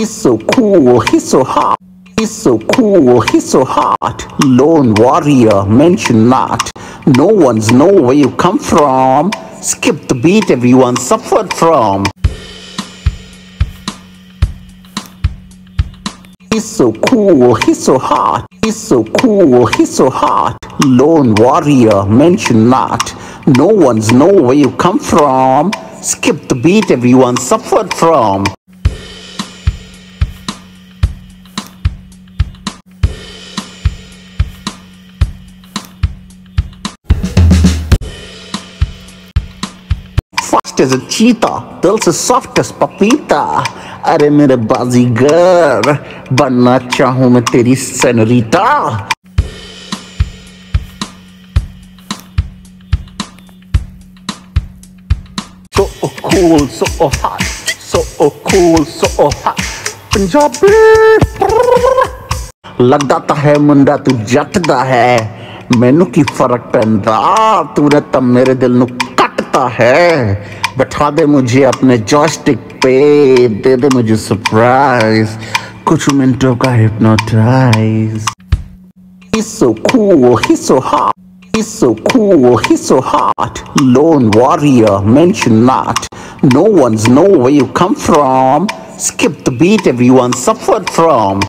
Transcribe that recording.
He's so cool, he's so hot. He's so cool, he's so hot. Lone warrior, mention not. No one's know where you come from. Skip the beat everyone suffered from. He's so cool, he's so hot. He's so cool, he's so hot. Lone warrior, mention not. No one's know where you come from. Skip the beat everyone suffered from. Fast as a cheetah, दिल से soft as papita. अरे मेरे बाजीगर बनना चाहूं मैं तेरी सेनरीटा So cool, so hot, so cool, so hot. Punjabi ਲੱਗਦਾ ਤਾਂ ਹੈ ਮੁੰਡਾ ਤੂੰ ਜੱਟ ਦਾ ਹੈ ਮੈਨੂੰ ਕੀ ਫਰਕ ਪੈਂਦਾ ਤੂੰ ਤਾਂ ਮੇਰੇ ਦਿਲ ਨੂੰ ਕੱਟਦਾ ਹੈ बैठा दे मुझे अपने जॉयस्टिक पे दे दे मुझे सरप्राइज कुछ मिनटों का hypnotize He's so cool, he's so hot. He's so cool, he's so hot. Lone warrior, mention not. No one's know where you come from. Skip the beat everyone suffered from.